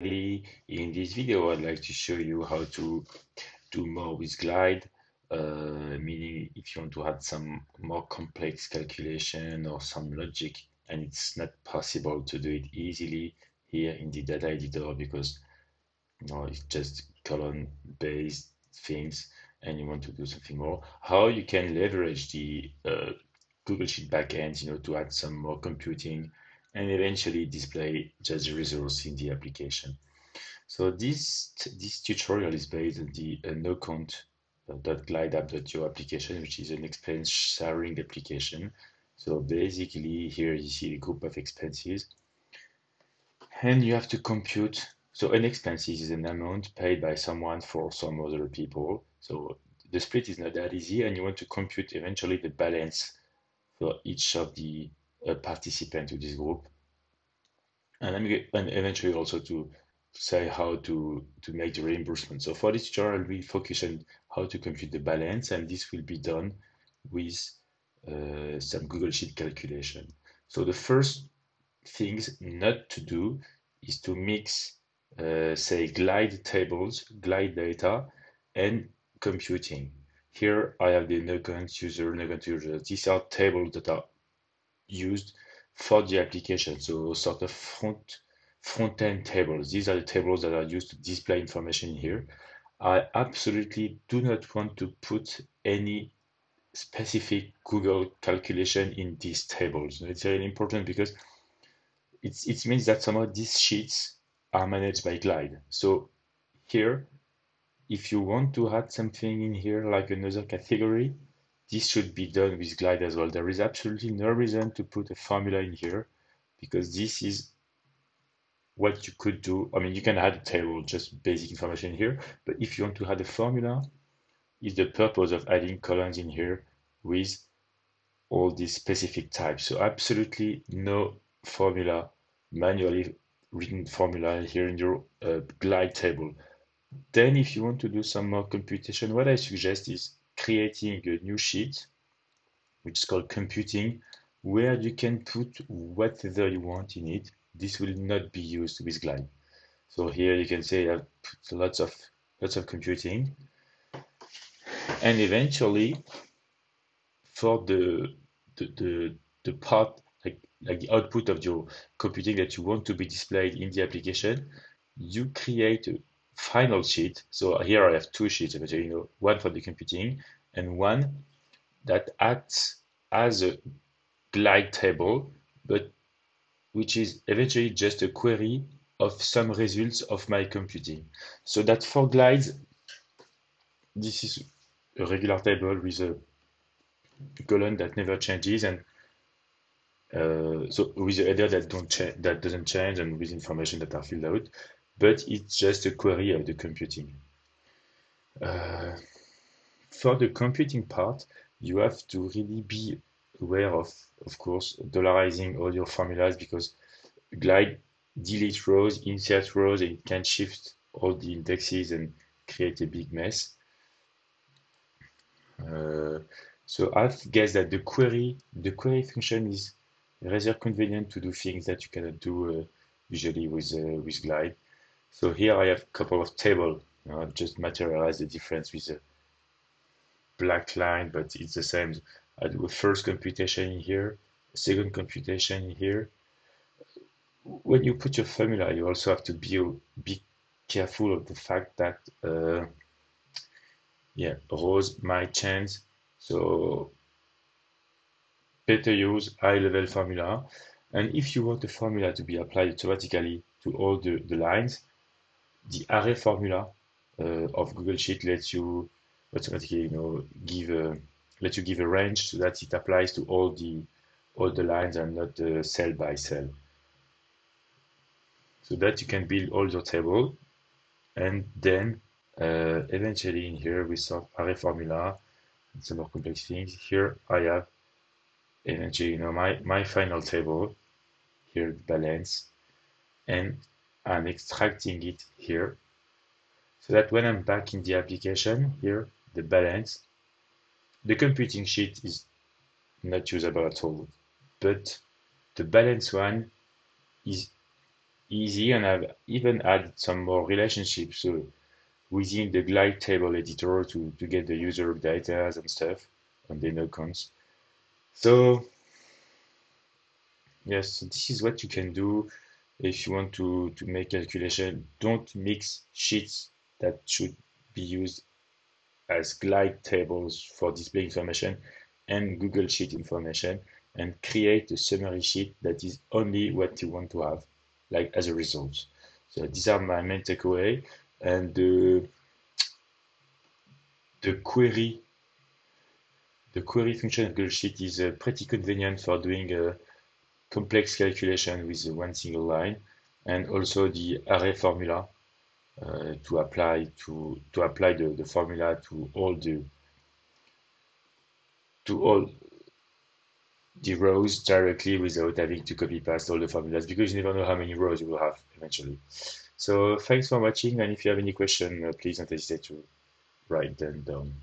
In this video, I'd like to show you how to do more with Glide, uh, meaning if you want to add some more complex calculation or some logic, and it's not possible to do it easily here in the data editor because you know, it's just column based things and you want to do something more, how you can leverage the uh, Google Sheet backend, you know, to add some more computing and eventually display just the results in the application. So this this tutorial is based on the uh, nocount.glideapp.io application, which is an expense sharing application. So basically here you see the group of expenses and you have to compute. So an expense is an amount paid by someone for some other people. So the split is not that easy and you want to compute eventually the balance for each of the uh, participant to this group. And, let me and eventually also to say how to, to make the reimbursement. So for this tutorial, we focus on how to compute the balance, and this will be done with uh, some Google Sheet calculation. So the first things not to do is to mix, uh, say, glide tables, glide data, and computing. Here I have the NoCount user, NoCount user. These are tables that are used for the application. So sort of front front-end tables. These are the tables that are used to display information here. I absolutely do not want to put any specific Google calculation in these tables. It's very important because it's, it means that some of these sheets are managed by Glide. So here, if you want to add something in here like another category, this should be done with Glide as well. There is absolutely no reason to put a formula in here because this is what you could do. I mean, you can add a table, just basic information here, but if you want to add a formula, is the purpose of adding columns in here with all these specific types. So absolutely no formula, manually written formula here in your uh, glide table. Then if you want to do some more computation, what I suggest is creating a new sheet, which is called computing, where you can put whatever you want in it. This will not be used with Glide. So here you can say I've put lots of lots of computing. And eventually for the the, the, the part like, like the output of your computing that you want to be displayed in the application, you create a final sheet. So here I have two sheets, you know, one for the computing and one that acts as a glide table, but which is eventually just a query of some results of my computing. So that for glides, this is a regular table with a column that never changes and uh, so with a header that don't that doesn't change and with information that are filled out, but it's just a query of the computing. Uh, for the computing part, you have to really be aware of, of course, dollarizing all your formulas because Glide delete rows, insert rows, and it can shift all the indexes and create a big mess. Uh, so I guess that the query, the query function is rather convenient to do things that you cannot do uh, usually with uh, with Glide. So here I have a couple of tables. Uh, just materialize the difference with a black line, but it's the same. I do a first computation here, second computation here. When you put your formula, you also have to be be careful of the fact that uh, yeah, rows might change. So better use high-level formula. And if you want the formula to be applied automatically to all the, the lines, the array formula uh, of Google Sheet lets you automatically, you know, give a let you give a range so that it applies to all the all the lines and not uh, cell by cell. So that you can build all your table, and then uh, eventually in here with some array formula and some more complex things. Here I have eventually, you know, my my final table here balance, and I'm extracting it here so that when I'm back in the application here, the balance, the computing sheet is not usable at all, but the balance one is easy and I've even added some more relationships within the glide table editor to, to get the user data and stuff on the node cons. So yes, this is what you can do if you want to, to make calculation. Don't mix sheets that should be used as glide tables for display information and Google Sheet information and create a summary sheet that is only what you want to have, like as a result. So these are my main takeaway and the, the query the query function of Google Sheet is uh, pretty convenient for doing a complex calculation with one single line and also the array formula uh, to apply to to apply the, the formula to all the to all the rows directly without having to copy paste all the formulas because you never know how many rows you will have eventually. So thanks for watching and if you have any question, uh, please don't hesitate to write them down.